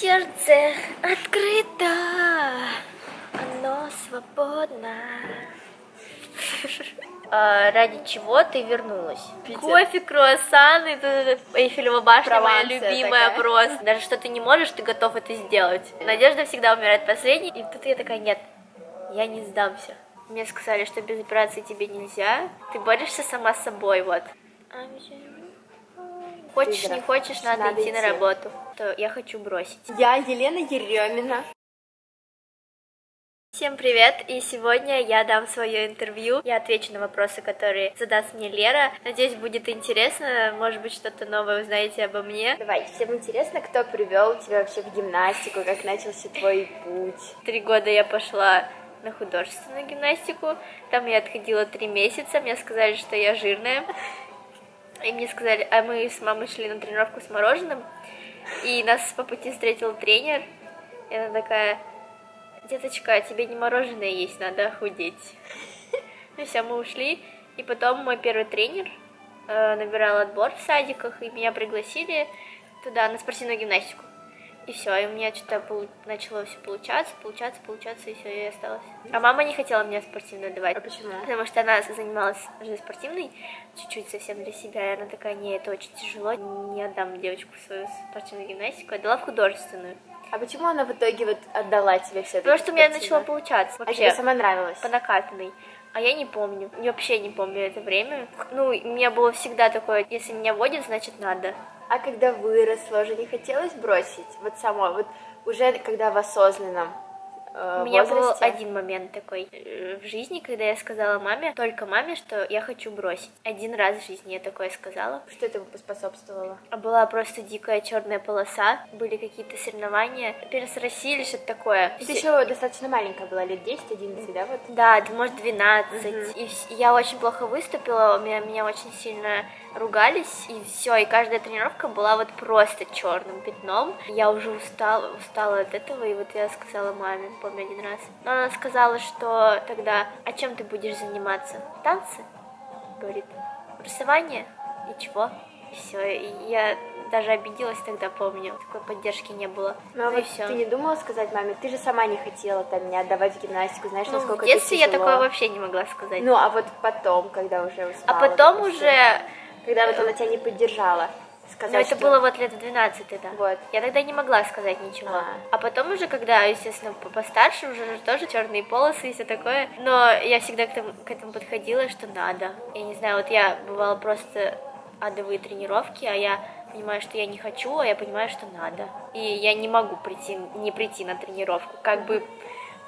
Сердце открыто, оно свободно. А, ради чего ты вернулась? Питер. Кофе, круассаны, Эйфелева башня, моя Прованция любимая такая. просто. Даже что ты не можешь, ты готов это сделать. Надежда всегда умирает последней, и тут я такая, нет, я не сдамся. Мне сказали, что без операции тебе нельзя, ты борешься сама с собой, вот. Хочешь, не хочешь, надо, надо идти на идти. работу. То я хочу бросить. Я Елена Еремина. Всем привет! И сегодня я дам свое интервью. Я отвечу на вопросы, которые задаст мне Лера. Надеюсь, будет интересно. Может быть, что-то новое узнаете обо мне. Давай, всем интересно, кто привел тебя вообще в гимнастику, как начался твой путь. Три года я пошла на художественную гимнастику. Там я отходила три месяца. Мне сказали, что я жирная. И мне сказали, а мы с мамой шли на тренировку с мороженым. И нас по пути встретил тренер. И она такая, деточка, а тебе не мороженое есть, надо худеть. Ну все, мы ушли. И потом мой первый тренер э, набирал отбор в садиках, и меня пригласили туда на спортивную гимнастику. И все, и у меня что-то полу- начало все получаться, получаться, получаться, и все, я осталась. А мама не хотела мне спортивную давать. А почему? Потому что она занималась уже спортивной, чуть-чуть совсем для себя, и она такая, не, это очень тяжело, не отдам девочку в свою спортивную гимнастику, отдала в художественную. А почему она в итоге вот отдала тебе все Потому что у меня начало получаться А вообще тебе сама нравилась? по накатанной. А я не помню, я вообще не помню это время. Ну, у меня было всегда такое, если меня водят, значит надо. А когда выросла, уже не хотелось бросить? Вот самой, вот уже когда в осознанном э, У меня был возрасте? один момент такой э, в жизни, когда я сказала маме, только маме, что я хочу бросить. Один раз в жизни я такое сказала. Что это поспособствовало? А Была просто дикая черная полоса, были какие-то соревнования, перс России или что-то такое. Ты еще достаточно маленькая была, лет 10-11, да? Вот? Да, может 12. И вс- я очень плохо выступила, у меня, меня очень сильно ругались, и все, и каждая тренировка была вот просто черным пятном. Я уже устала, устала от этого, и вот я сказала маме, помню один раз. Но она сказала, что тогда, а чем ты будешь заниматься? Танцы? Говорит, рисование? И чего? И все, и я даже обиделась тогда, помню, такой поддержки не было. Ну, а Ну и вот все. ты не думала сказать маме, ты же сама не хотела там меня отдавать в гимнастику, знаешь, Ну, насколько в детстве я такое вообще не могла сказать. Ну, а вот потом, когда уже а устала, потом допустим, уже Когда вот она тебя не поддержала, сказать, Ну, это что- было вот лет в 12, да. Вот. Я тогда не могла сказать ничего. А. А, потом уже, когда, естественно, по- постарше, уже же тоже черные полосы и все такое. Но я всегда к этому, к этому подходила, что надо. Я не знаю, вот я бывала просто адовые тренировки, а я понимаю, что я не хочу, а я понимаю, что надо. И я не могу прийти, не прийти на тренировку, как бы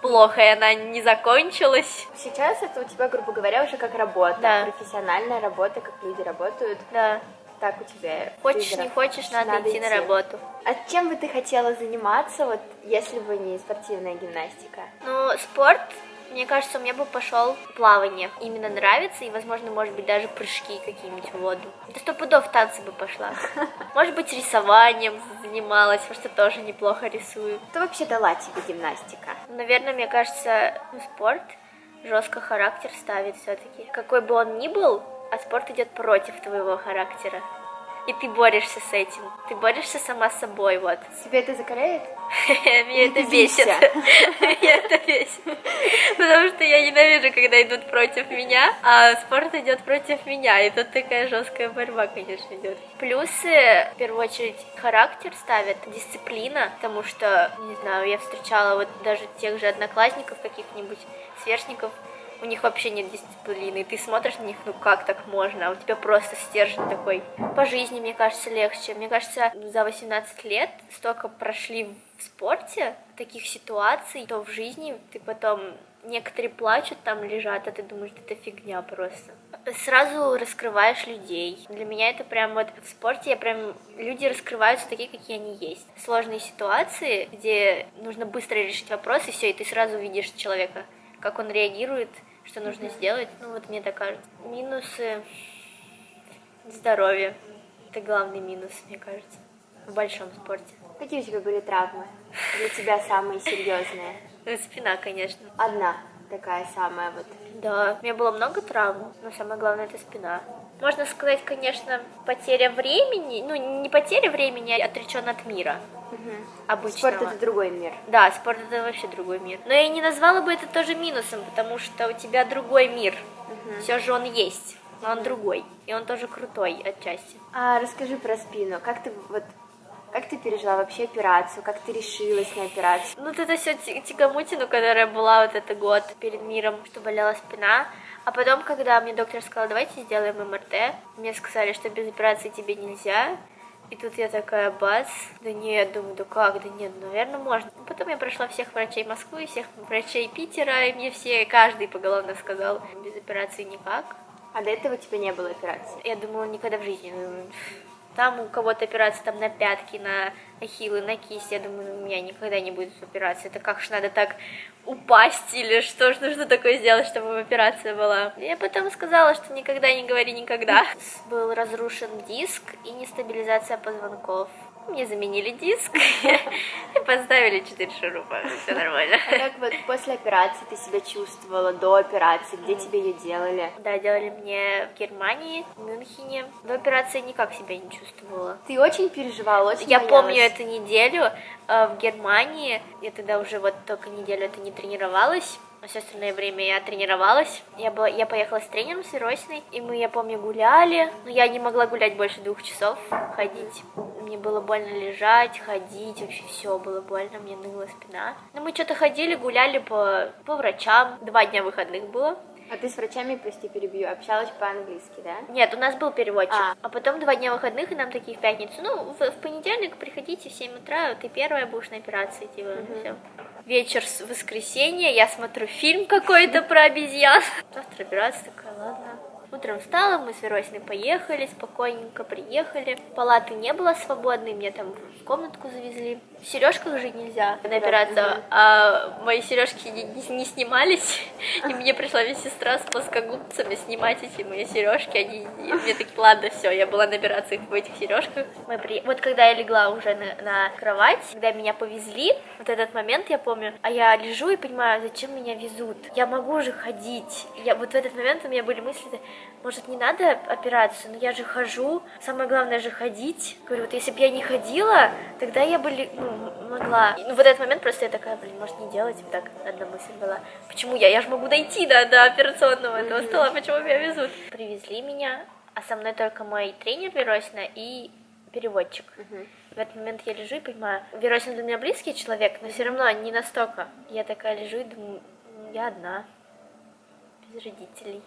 плохо и она не закончилась. Сейчас это у тебя, грубо говоря, уже как работа, Да. профессиональная работа, как люди работают. Да. Так у тебя. Хочешь, ты не хочешь, надо, идти на работу. А чем бы ты хотела заниматься, вот, если бы не спортивная гимнастика? Ну, спорт, мне кажется, у меня бы пошел плавание. Именно нравится, и, возможно, может быть, даже прыжки какие-нибудь в воду. Да сто пудов танцы бы пошла. Может быть, рисованием занималась, потому что тоже неплохо рисую. Что вообще дала тебе гимнастика? Наверное, мне кажется, ну, спорт жестко характер ставит все-таки. Какой бы он ни был, а спорт идет против твоего характера. И ты борешься с этим. Ты борешься сама с собой, вот. Тебя это закаляет? Меня это бесит. Меня это бесит. Потому что я ненавижу, когда идут против меня, а спорт идет против меня. И тут такая жесткая борьба, конечно, идет. Плюсы, в первую очередь, характер ставят, дисциплина, потому что, не знаю, я встречала вот даже тех же одноклассников, каких-нибудь сверстников, у них вообще нет дисциплины, и ты смотришь на них, ну как так можно, а у тебя просто стержень такой. По жизни, мне кажется, легче. Мне кажется, за 18 лет столько прошли в спорте таких ситуаций, то в жизни ты потом некоторые плачут, там лежат, а ты думаешь, это фигня просто. Сразу раскрываешь людей. Для меня это прям вот в спорте я прям люди раскрываются такие, какие они есть. Сложные ситуации, где нужно быстро решить вопрос, и все, и ты сразу видишь человека, как он реагирует, что нужно сделать. Ну вот мне так кажется. Минусы здоровье. Это главный минус, мне кажется, в большом спорте. Какие у тебя были травмы? Для тебя самые серьезные? Ну, Спина, конечно. Одна такая самая вот. Да, у меня было много травм, но самое главное это спина. Можно сказать, конечно, потеря времени, ну не потеря времени, а отречен от мира. Обычного. Спорт это другой мир. Да, спорт это вообще другой мир. Но я не назвала бы это тоже минусом, потому что у тебя другой мир. Все же он есть, но он другой. И он тоже крутой отчасти. А расскажи про спину. Как ты вот как ты пережила вообще операцию? Как ты решилась на операцию? Ну, вот это все тягомутину, которая была вот этот год перед миром, что болела спина. А потом, когда мне доктор сказал, давайте сделаем МРТ, мне сказали, что без операции тебе нельзя. И тут я такая, бац, да нет, думаю, да как, да нет, наверное, можно. Потом я прошла всех врачей Москвы, всех врачей Питера, и мне все, каждый поголовно сказал, без операции никак. А до этого у тебя не было операции? Я думала, никогда в жизни. Там у кого-то операция там на пятки, на ахиллы, на кисть. Я думаю, у меня никогда не будет операции. Это как же надо так упасть или что ж нужно такое сделать, чтобы операция была. Я потом сказала, что никогда не говори никогда. Был разрушен диск и нестабилизация позвонков. Мне заменили диск и поставили 4 шурупа. Все нормально. А как вот после операции ты себя чувствовала, до операции? Где тебе ее делали? Да, делали мне в Германии, в Мюнхене. До операции никак себя не чувствовала. Ты очень переживала, очень Я боялась. помню эту неделю э, в Германии. Я тогда уже вот только неделю это не тренировалась все остальное время я тренировалась. Я, была, я поехала с тренером, с Веросиной, и мы, я помню, гуляли, но я не могла гулять больше двух часов, ходить. Мне было больно лежать, ходить, вообще все было больно, мне ныла спина. Но мы что-то ходили, гуляли по, по врачам, два дня выходных было. А ты с врачами, прости, перебью, общалась по-английски, да? Нет, у нас был переводчик. А. а потом два дня выходных, и нам такие в пятницу. Ну, в, в понедельник приходите в 7 утра, ты первая будешь на операции, типа, mm все. Вечер с воскресенья, я смотрю фильм какой-то про обезьян. Завтра операция такая, ладно. Утром встала, мы с Веросиной поехали, спокойненько приехали. Палаты не было свободной, мне там в комнатку завезли. В сережках жить нельзя на операцию, а мои сережки не, не, не снимались, и мне пришла медсестра с плоскогубцами снимать эти мои сережки. Они мне такие, ладно, все, я была на операции в этих сережках. Мы при... Вот когда я легла уже на, на кровать, когда меня повезли, вот этот момент я помню, а я лежу и понимаю, зачем меня везут. Я могу уже ходить. Я вот в этот момент у меня были мысли, может, не надо операцию, но я же хожу, самое главное же ходить. Говорю, вот если бы я не ходила, тогда я бы ну, могла. Ну, в этот момент просто я такая, блин, может, не делать, вот так одна мысль была. Почему я? Я же могу дойти до, до операционного этого стола, почему меня везут? Привезли меня, а со мной только мой тренер Веросина и переводчик. В этот момент я лежу и понимаю, Веросин для меня близкий человек, но все равно не настолько. Я такая лежу и думаю, я одна, без родителей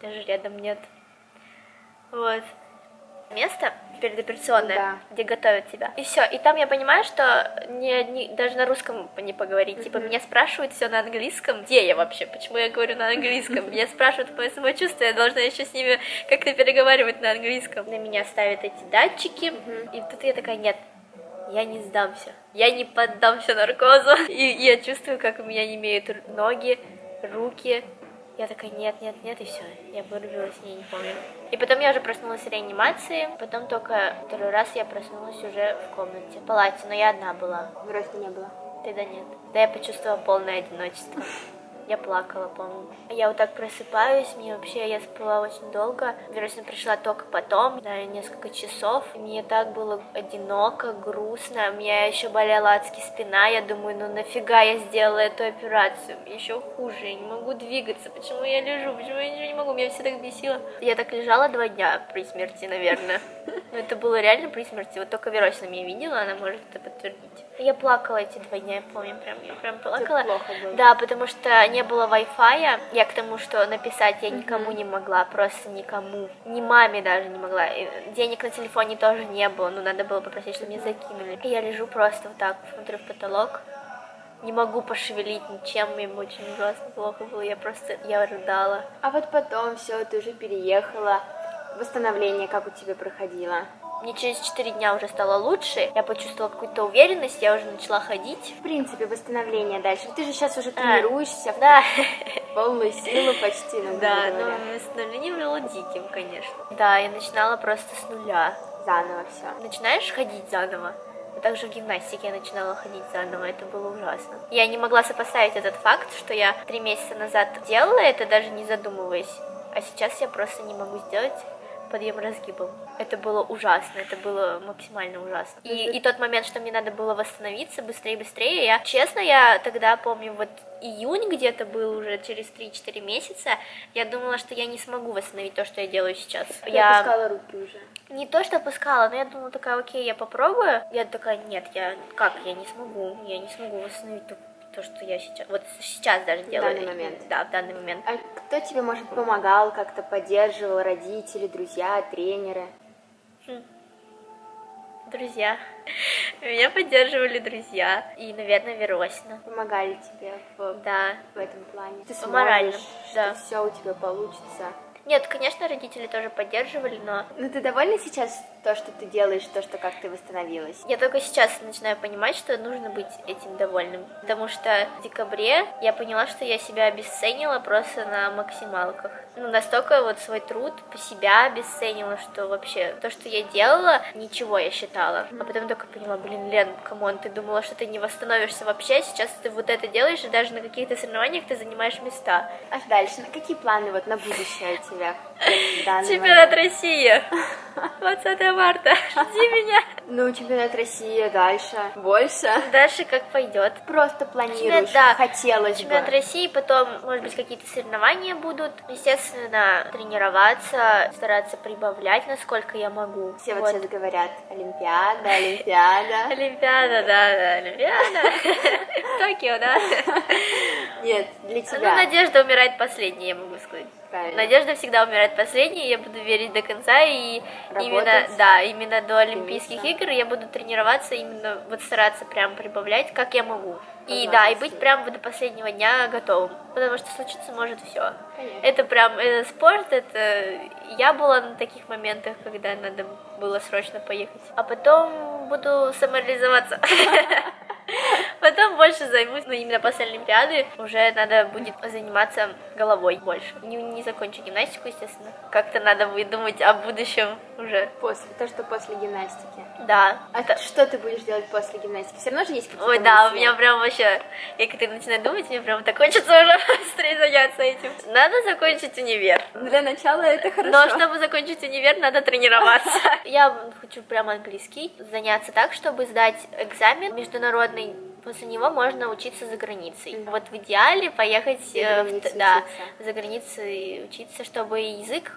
даже рядом нет. Вот. Место передоперационное, Да. где готовят тебя. И все. И там я понимаю, что не, не- даже на русском не поговорить. Типа меня спрашивают все на английском. Где я вообще? Почему я говорю на английском? Меня спрашивают по самочувствию, я должна еще с ними как-то переговаривать на английском. На меня ставят эти датчики. И тут я такая, нет, я не сдамся. Я не поддамся наркозу. И я чувствую, как у меня не имеют ноги, руки. Я такая, нет, нет, нет, и все. Я вырубилась, я не помню. И потом я уже проснулась в реанимации. Потом только второй раз я проснулась уже в комнате, в палате. Но я одна была. Просто не было. Тогда нет. Да я почувствовала полное одиночество. Я плакала, помню. Я вот так просыпаюсь, мне вообще, я спала очень долго. Вероятно, пришла только потом, на несколько часов. Мне так было одиноко, грустно. У меня еще болела адски спина. Я думаю, ну нафига я сделала эту операцию? Еще хуже, я не могу двигаться. Почему я лежу? Почему я ничего не могу? Меня все так бесило. Я так лежала два дня при смерти, наверное. Но это было реально при смерти. Вот только Веросина меня видела, она может это подтвердить. Я плакала эти два дня, я помню, прям, я прям плакала. плохо было. Да, потому что не было Wi-Fi. Я к тому, что написать я никому не могла, просто никому. Ни маме даже не могла. И Денег на телефоне тоже не было, ну надо было попросить, чтобы мне закинули. И я лежу просто вот так, смотрю в потолок. Не могу пошевелить ничем, мне очень ужасно плохо было, я просто, я рыдала. А вот потом все, ты уже переехала. Восстановление как у тебя проходило? Мне через 4 дня уже стало лучше, я почувствовала какую-то уверенность, я уже начала ходить. В принципе, восстановление дальше. Ты же сейчас уже А, тренируешься в Да, полную силу почти, ну, да, говоря. но восстановление было диким, конечно. Да, я начинала просто с нуля. Заново все. Начинаешь ходить заново. А также в гимнастике я начинала ходить заново, это было ужасно. Я не могла сопоставить этот факт, что я три месяца назад делала это, даже не задумываясь. А сейчас я просто не могу сделать, подъем разгибом. Это было ужасно, это было максимально ужасно. И, и тот момент, что мне надо было восстановиться быстрее, быстрее, я, честно, я тогда помню, вот июнь где-то был уже через 3-4 месяца, я думала, что я не смогу восстановить то, что я делаю сейчас. Ты я опускала руки уже. не то, что опускала, но я думала такая, окей, я попробую. Я такая, нет, я как, я не смогу, я не смогу восстановить то, то, что я сейчас, вот сейчас даже делаю. данный момент. Да, в данный момент. А кто тебе, может, помогал, как-то поддерживал, родители, друзья, тренеры? Друзья. Меня поддерживали друзья. И, наверное, Веросина. Помогали тебе в, Да. в этом плане? Ты сможешь, да. все у тебя получится. Нет, конечно, родители тоже поддерживали, но Ну ты довольна сейчас то, что ты делаешь, то, что как ты восстановилась? Я только сейчас начинаю понимать, что нужно быть этим довольным. Потому что в декабре я поняла, что я себя обесценила просто на максималках. Ну, настолько вот свой труд по себя обесценила, что вообще то, что я делала, ничего я считала. А потом только поняла, блин, Лен, come on, ты думала, что ты не восстановишься вообще, сейчас ты вот это делаешь, и даже на каких-то соревнованиях ты занимаешь места. А дальше, какие планы вот на будущее у тебя? Чемпионат? России! 20 марта, жди меня! Ну, чемпионат России, дальше, больше. Дальше как пойдет. Просто планируешь, да. хотелось Чемпионат бы. России, потом, может быть, какие-то соревнования будут. Естественно, тренироваться, стараться прибавлять, насколько я могу. Все вот, Вот. сейчас говорят, Олимпиада, Олимпиада. Олимпиада, да, да, Олимпиада. Токио, да. Нет, для Ну, тебя. надежда умирает последней, я могу сказать. Правильно. Надежда всегда умирает последней, я буду верить до конца, и Работать. именно, да, именно до Олимпийских игр я буду тренироваться, именно вот стараться прям прибавлять, как я могу. И Согласна да, и быть прям до последнего дня готовым, потому что случиться может все. Конечно. Это прям это спорт, это я была на таких моментах, когда надо было срочно поехать, а потом буду самореализоваться. Потом больше займусь, ну именно после Олимпиады уже надо будет заниматься головой больше. Не, не закончу гимнастику, естественно. Как-то надо будет думать о будущем уже. После, то, что после гимнастики. Да. А это- что ты будешь делать после гимнастики? Все равно же есть какие-то Ой, да, у мысли? меня прям вообще, я когда начинаю думать, мне прям так хочется уже быстрее заняться этим. Надо закончить универ. Для начала это хорошо. Но чтобы закончить универ, надо тренироваться. Я хочу прям английский заняться так, чтобы сдать экзамен международный. После него можно учиться за границей. Вот в идеале поехать За э, в- да, за границей учиться, чтобы язык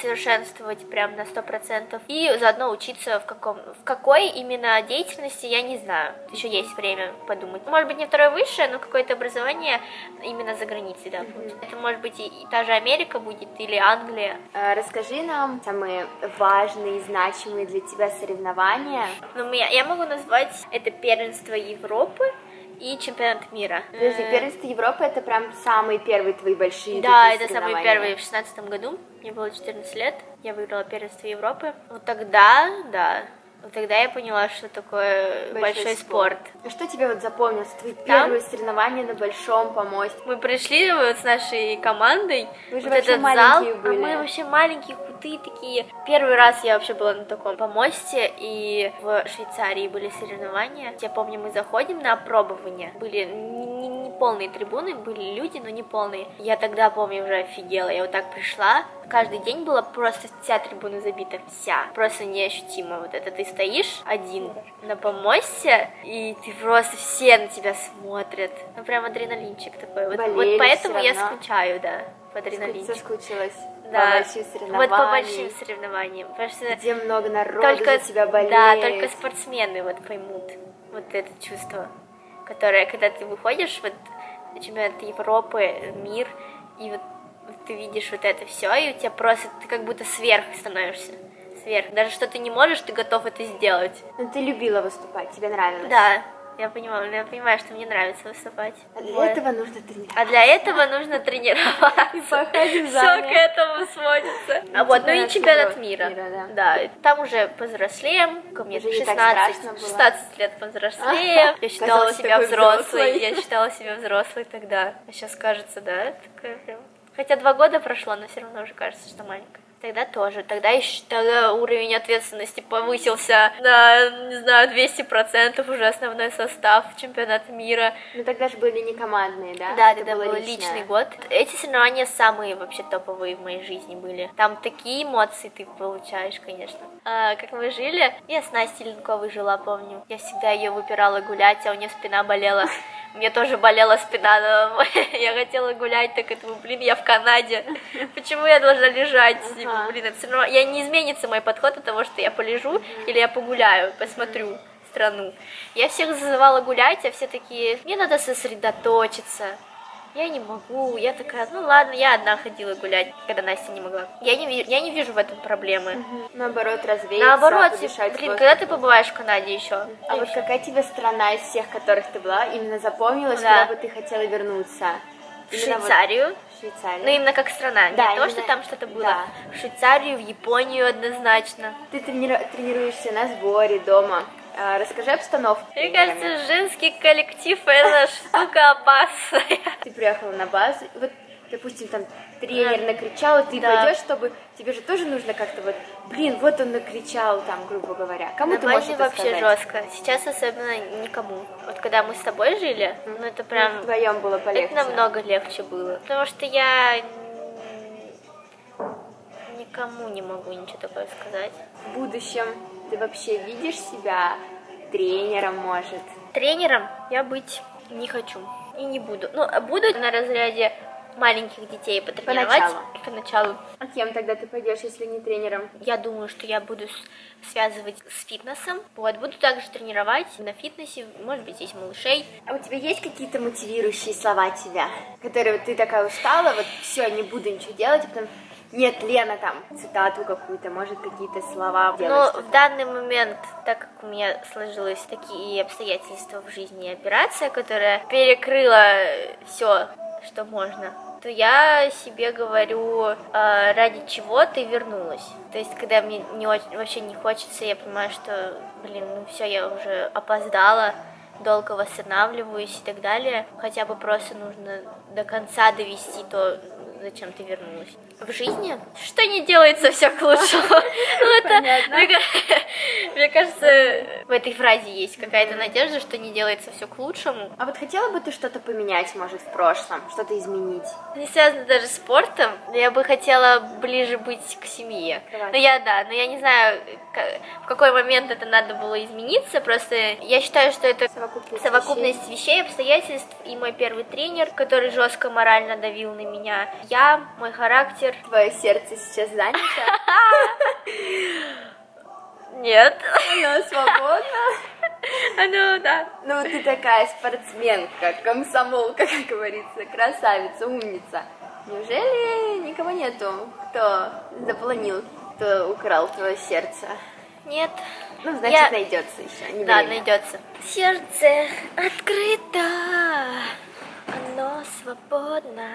совершенствовать прям на сто процентов и заодно учиться в каком в какой именно деятельности я не знаю. Еще есть время подумать. Может быть не второе высшее но какое-то образование именно за границей да будет. это может быть и, и та же Америка будет или Англия. А, Расскажи нам самые важные и значимые для тебя соревнования. Ну, я, я могу назвать это первенство Европы и чемпионат мира. Подожди, Э, первенство Европы это прям самые первые твои большие Да, это самые первые в шестнадцатом году. Мне было 14 лет. Я выиграла первенство Европы. Вот тогда, да, вот тогда я поняла, что такое большой, спорт. А что тебе вот запомнилось? Твои Там? первые соревнования на большом помосте? Мы пришли вот с нашей командой Вы же вот этот зал, а были. мы вообще маленькие, худые такие. Первый раз я вообще была на таком помосте, и в Швейцарии были соревнования. Я помню, мы заходим на опробование. Были не полные трибуны, были люди, но не полные. Я тогда, помню, уже офигела. Я вот так пришла, каждый день была просто вся трибуна забита, вся. Просто неощутимо вот это. Ты стоишь один на помосте, и ты просто все на тебя смотрят. Ну, прям адреналинчик такой. Вот, вот поэтому я скучаю, да, по адреналинчику. Соскучилась Да, по большим вот по большим соревнованиям. Потому что Где много народу только, за тебя болеет. да, только спортсмены вот поймут вот это чувство, которое, когда ты выходишь вот на чемпионат Европы, мир, и вот ты видишь вот это все, и у тебя просто ты как будто сверх становишься. Сверх. Даже что ты не можешь, ты готов это сделать. Ну, ты любила выступать, тебе нравилось. Да, я понимаю, я понимаю, что мне нравится выступать. А для Вот. этого нужно тренироваться. А для этого нужно тренироваться. походить в Все к этому сводится. А вот, ну и чемпионат мира. мира, Да, и там уже повзрослеем, ко мне Уже не так 16, страшно было. 16 лет повзрослее. Я считала себя взрослой. Я считала себя взрослой тогда. А сейчас кажется, да, такая прям... Хотя два года прошло, но все равно уже кажется, что маленькая. Тогда тоже. Тогда еще тогда уровень ответственности повысился на, не знаю, 200% уже основной состав чемпионата мира. Ну тогда же были не командные, да? Да, Это тогда был личное. личный год. Эти соревнования самые вообще топовые в моей жизни были. Там такие эмоции ты получаешь, конечно. А, как мы жили, я с Настей Ленковой жила, помню. Я всегда ее выпирала гулять, а у нее спина болела. Мне тоже болела спина, но я хотела гулять, так это, блин, я в Канаде. Почему я должна лежать? Типа, Блин, это все равно... Я не изменится мой подход от того, что я полежу или я погуляю, посмотрю страну. Я всех зазывала гулять, а все такие, мне надо сосредоточиться. Я не могу, я такая, ну ладно, я одна ходила гулять, когда Настя не могла. Я не, я не вижу в этом проблемы. Наоборот, развеяться, Наоборот, подышать блин, воздухом. когда ты побываешь в Канаде еще? А вот какая тебе страна из всех, которых ты была, именно запомнилась, Да. куда бы ты хотела вернуться? В Именно вот Швейцарию, Швейцарию. ну именно как страна, Да, не то, именно- что там что-то было. да. В Швейцарию, в Японию однозначно. Ты трени- тренируешься на сборе дома. А, расскажи обстановку. Мне кажется, женский коллектив это штука опасная. Ты приехала на базу, вот, допустим, там тренер накричал, ты Да. пойдешь, чтобы тебе же тоже нужно как-то вот, блин, вот он накричал там, грубо говоря. Кому На ты можешь это вообще сказать? жестко. Сейчас особенно никому. Вот когда мы с тобой жили, ну это прям Вдвоем было полегче. Это намного легче было. Потому что я никому не могу ничего такое сказать. В будущем ты вообще видишь себя тренером, может? Тренером я быть не хочу и не буду. Ну, а буду на разряде маленьких детей потренировать. Поначалу. Поначалу. А кем тогда ты пойдешь, если не тренером? Я думаю, что я буду связывать с фитнесом. Вот, буду также тренировать на фитнесе, может быть, здесь малышей. А у тебя есть какие-то мотивирующие слова тебя, которые вот ты такая устала, вот все, не буду ничего делать, а потом нет, Лена там цитату какую-то, может какие-то слова делать Но что-то. в данный момент, так как у меня сложилось такие обстоятельства в жизни операция, которая перекрыла все, что можно, то я себе говорю, а, ради чего ты вернулась. То есть, когда мне не очень, вообще не хочется, я понимаю, что, блин, ну все, я уже опоздала, долго восстанавливаюсь и так далее. Хотя бы просто нужно до конца довести то, зачем ты вернулась. В жизни? Что не делается, все к лучшему. Ну, это, мне ка- мне кажется, в этой фразе есть какая-то надежда, что не делается все к лучшему. А вот хотела бы ты что-то поменять, может, в прошлом, что-то изменить? Не связано даже с спортом, я бы хотела ближе быть к семье. Но я, да, но я не знаю, в какой момент это надо было измениться, просто я считаю, что это Совокупность совокупность вещей, обстоятельств и мой первый тренер, который жестко морально давил на меня. Я, мой характер. Твое сердце сейчас занято, Нет. оно свободно. Ну да. Ну, ты такая спортсменка, комсомолка, как говорится, красавица, умница. Неужели никого нету, кто запланил, кто украл твое сердце? Нет. Ну, значит, Я- найдется еще. Не Да, время. найдется. Сердце открыто, оно свободно.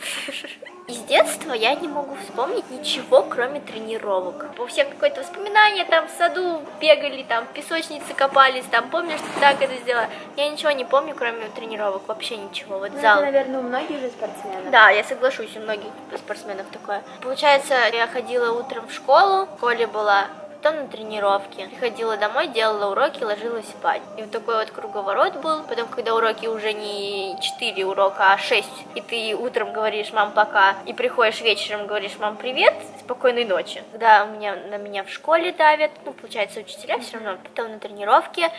Из детства я не могу вспомнить ничего, кроме тренировок. У всех какое-то воспоминание, там в саду бегали, там в песочнице копались, там помнишь, ты так это сделала. Я ничего не помню, кроме тренировок, вообще ничего. Вот Ну, зал. это, наверное, у многих же спортсменов. Да, я соглашусь, у многих спортсменов такое. Получается, я ходила утром в школу, в школе была, потом на тренировке. Приходила домой, делала уроки, ложилась спать. И вот такой вот круговорот был. Потом, когда уроки уже не 4 урока, а 6, и ты утром говоришь «мам, пока», и приходишь вечером, говоришь «мам, привет», спокойной ночи. Когда у меня, на меня в школе давят, ну, получается, учителя все равно, потом на тренировке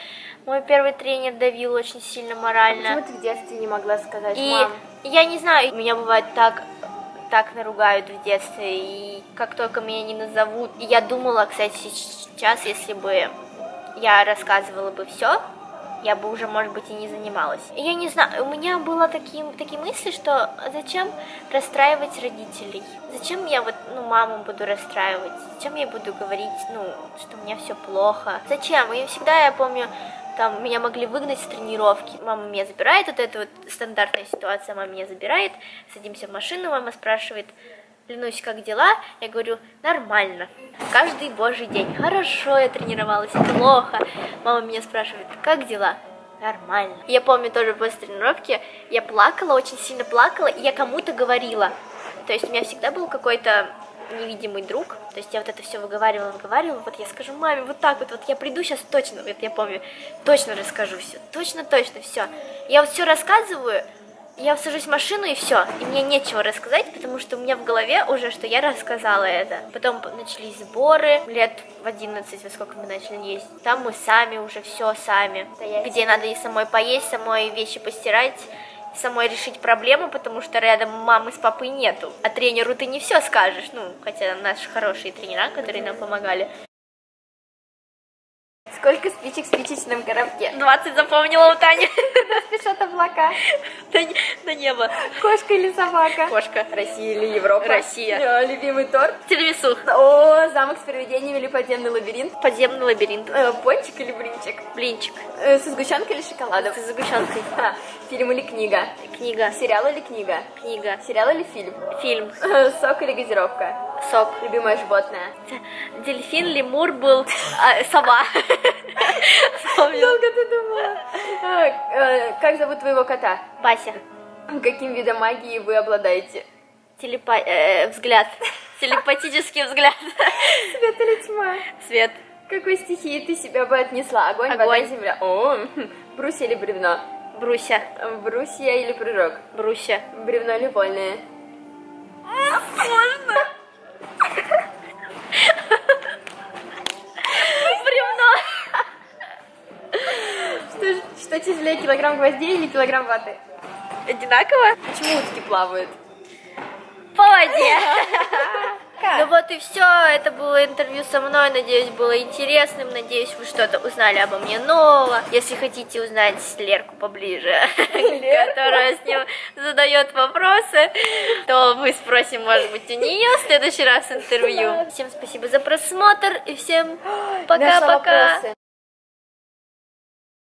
мой первый тренер давил очень сильно морально. Почему ты в детстве не могла сказать, И мам? я не знаю, меня бывает так так наругают в детстве, и как только меня не назовут. Я думала, кстати, сейчас, если бы я рассказывала бы все, я бы уже, может быть, и не занималась. Я не знаю, у меня было такие, такие мысли, что зачем расстраивать родителей? Зачем я вот, ну, маму буду расстраивать? Зачем я буду говорить, ну, что у меня все плохо? Зачем? И всегда, я помню, там меня могли выгнать с тренировки. Мама меня забирает, вот это вот стандартная ситуация, мама меня забирает, садимся в машину, мама спрашивает, Ленусь, как дела? Я говорю, нормально. Каждый божий день. Хорошо я тренировалась, плохо. Мама меня спрашивает, как дела? Нормально. Я помню тоже после тренировки, я плакала, очень сильно плакала, и я кому-то говорила. То есть у меня всегда был какой-то невидимый друг. То есть я вот это все выговаривала, выговаривала. Вот я скажу маме вот так вот, вот я приду сейчас точно, вот я помню, точно расскажу все, точно, точно все. Я вот все рассказываю, я сажусь в машину и все, и мне нечего рассказать, потому что у меня в голове уже, что я рассказала это. Потом начались сборы, лет в 11, во сколько мы начали ездить. Там мы сами уже все сами, где надо и самой поесть, самой вещи постирать, самой решить проблему, потому что рядом мамы с папой нету. А тренеру ты не все скажешь, ну, хотя наши хорошие тренера, которые нам помогали. Сколько спичек в спичечном коробке? 20 запомнила у Тани. Спешат облака. До, не- до неба. Кошка или собака? Кошка. Россия или Европа? Россия. Э, Любимый торт? Тирамису. Замок с привидениями или подземный лабиринт? Подземный лабиринт. Э, Пончик или блинчик? Блинчик. Э, Со сгущенкой или шоколадом? С сгущенкой. А, Фильм или книга? Книга. Сериал или книга? Книга. Сериал или фильм? Фильм. Э, Сок или газировка? Сок. Любимое животное? Дельфин, лемур был, а, сова. Долго ты думала? А, э, Как зовут твоего кота? Бася. Каким видом магии вы обладаете? Телепа... э, взгляд. Телепатический взгляд. Свет или тьма? Свет. Какой стихии ты себя бы отнесла? Огонь, вода, Огонь. земля. О, брусья или бревно? Бруся. Брусья или прыжок? Бруся. Бревно или вольное? Можно? Бревно. Что тяжелее, килограмм гвоздей или килограмм ваты? Одинаково? Почему утки плавают? По воде. Ну вот и все, это было интервью со мной, надеюсь, было интересным, надеюсь, вы что-то узнали обо мне нового. Если хотите узнать Лерку поближе, которая с ним задает вопросы, то мы спросим, может быть, у нее в следующий раз интервью. Всем спасибо за просмотр и всем пока-пока.